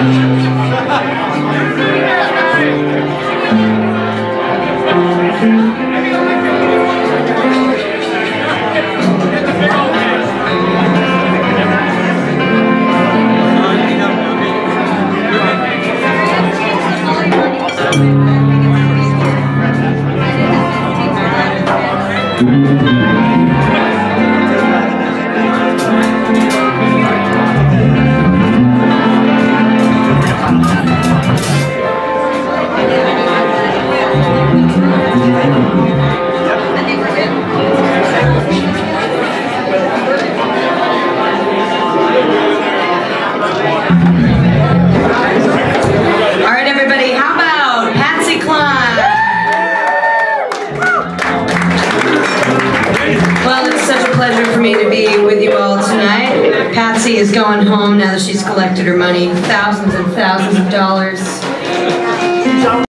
All pleasure for me to be with you all tonight. Patsy is going home now that she's collected her money, thousands and thousands of dollars.